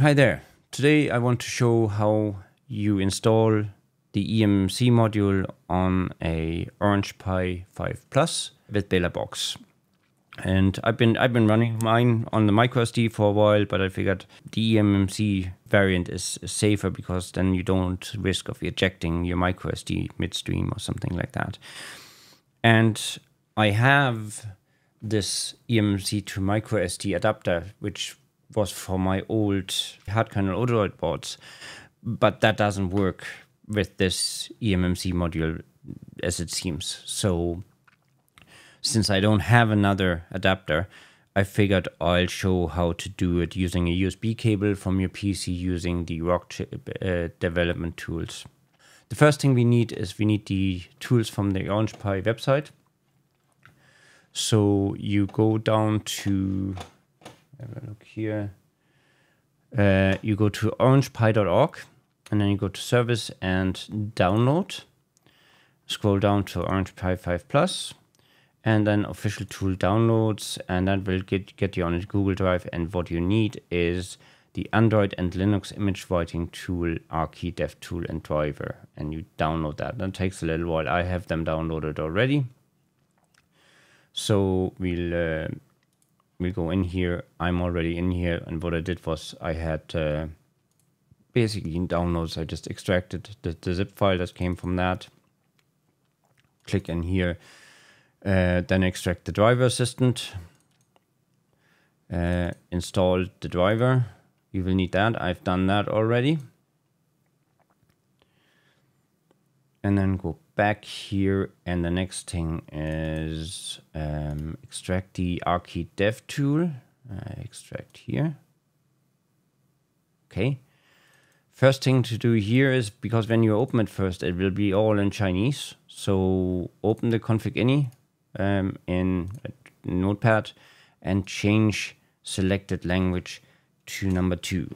Hi there. Today I want to show how you install the eMMC module on a Orange Pi 5 Plus with BelaBox. And I've been I've been running mine on the microSD for a while, but I figured the eMMC variant is safer because then you don't risk of ejecting your microSD midstream or something like that. And I have this eMMC to microSD adapter, which was for my old Hardkernel Odroid boards, but that doesn't work with this eMMC module as it seems. So since I don't have another adapter, I figured I'll show how to do it using a USB cable from your PC using the Rockchip uh, development tools. The first thing we need is we need the tools from the Orange Pi website. So you go down to have a look here. Uh, you go to orangepi.org and then you go to service and download. Scroll down to Orange Pi 5 Plus and then official tool downloads and that will get, get you on a Google Drive and what you need is the Android and Linux image writing tool, RKDevTool and driver and you download that. That takes a little while. I have them downloaded already. So we'll uh, we go in here. I'm already in here, and what I did was I had uh, basically in downloads. I just extracted the, the, zip file that came from that. Click in here, uh, then extract the driver assistant. Uh, install the driver. You will need that. I've done that already. And then go back here and the next thing is um, extract the RKDevTool. Extract here. Okay. First thing to do here is because when you open it first, it will be all in Chinese. So open the config ini um, in Notepad and change selected language to number two.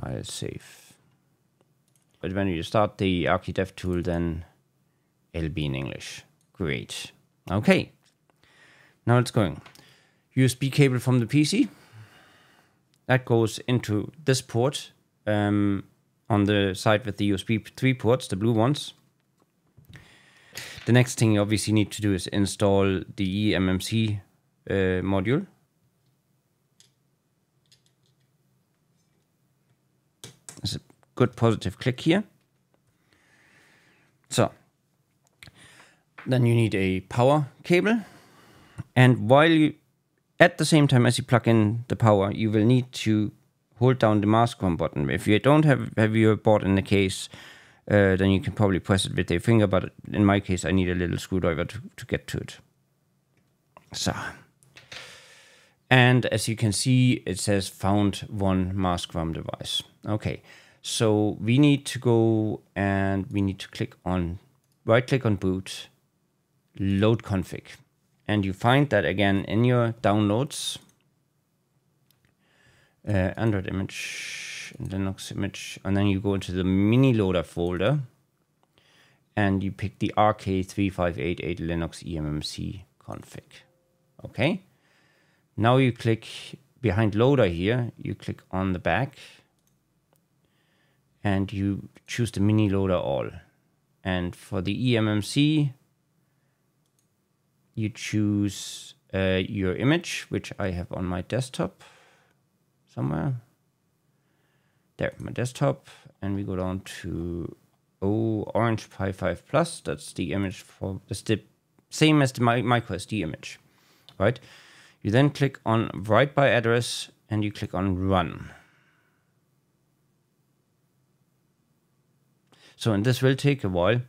File save. But when you start the RKDevTool, then it'll be in English. Great. Okay. Now it's going. USB cable from the PC. That goes into this port um, on the side with the USB 3 ports, the blue ones. The next thing you obviously need to do is install the eMMC uh, module. There's a good positive click here. So then you need a power cable. And while you, at the same time as you plug in the power, you will need to hold down the MaskROM button. If you don't have, have your board in the case, uh, then you can probably press it with a finger, but in my case, I need a little screwdriver to, to get to it. So, and as you can see, it says found one MaskROM device. Okay, so we need to go and we need to click on, right click on boot, load config. And you find that again in your downloads, uh, Android image, Linux image, and then you go into the mini loader folder and you pick the RK3588 Linux eMMC config. Okay. Now you click behind loader here, you click on the back and you choose the mini loader all. And for the eMMC, you choose uh, your image, which I have on my desktop somewhere. There, my desktop, and we go down to oh Orange Pi 5 Plus. That's the image for the the same as the micro SD image, right? You then click on write by address and you click on run. So, and this will take a while.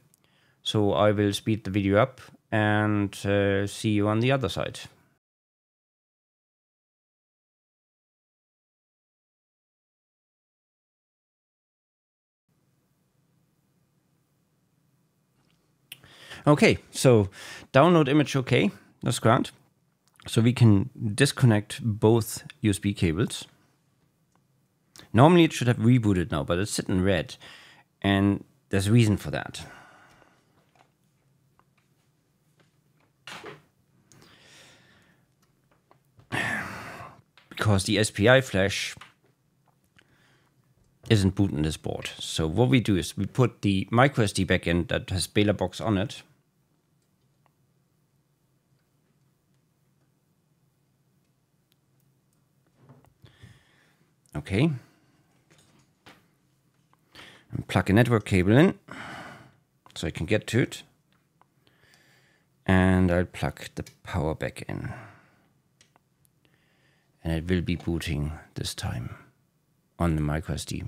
So I will speed the video up and uh, see you on the other side. Okay, so download image okay, that's grand. So we can disconnect both USB cables. Normally it should have rebooted now, but it's sitting red. And there's a reason for that. because the SPI flash isn't booting this board. So what we do is we put the microSD backend that has BelaBox on it. Okay. Plug a network cable in so I can get to it. And I'll plug the power back in. And it will be booting this time on the microSD.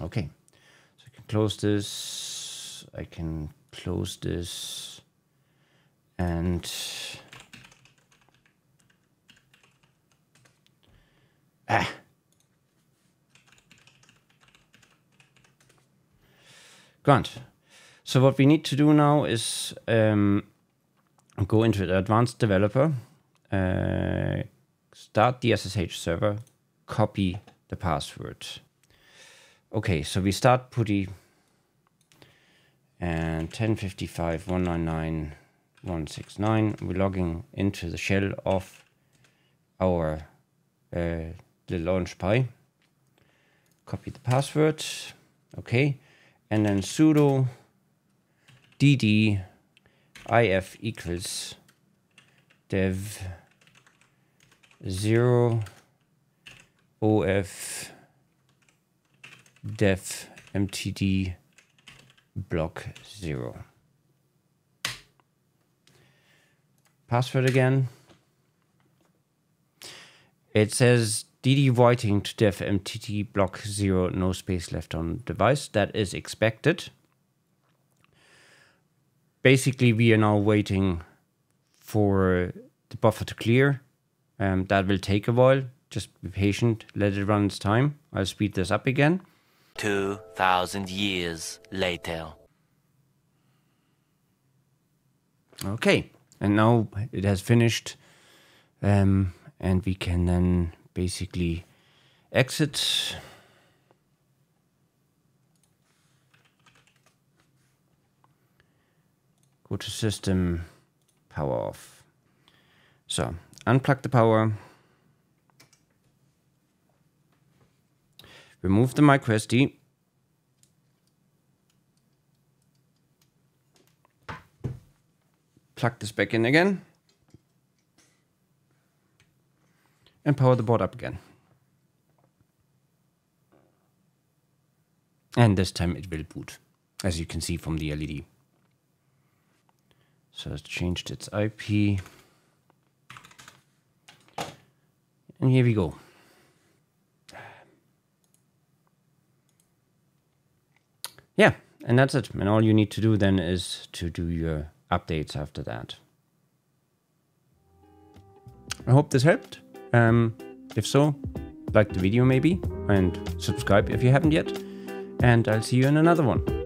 Okay, so I can close this, I can close this, and ah, Grant. So what we need to do now is um, go into the advanced developer, uh, start the SSH server, copy the password. Okay, so we start PuTTY and 1055 199 169. We're logging into the shell of our uh, the launch Pi. Copy the password. Okay and then sudo dd if equals dev 0 of dev mtd block 0 password again. It says DD writing to dev mtd block 0 no space left on device. That is expected. Basically we are now waiting for the buffer to clear. Um, that will take a while. Just be patient. Let it run its time. I'll speed this up again. 2000 years later. Okay and now it has finished um, and we can then basically exit. Go to system, power off. So unplug the power. Remove the micro Plug this back in again. and power the board up again. And this time it will boot, as you can see from the LED. So it's changed its IP. And here we go. Yeah, and that's it. And all you need to do then is to do your updates after that. I hope this helped. Um, if so, like the video maybe, and subscribe if you haven't yet. And I'll see you in another one.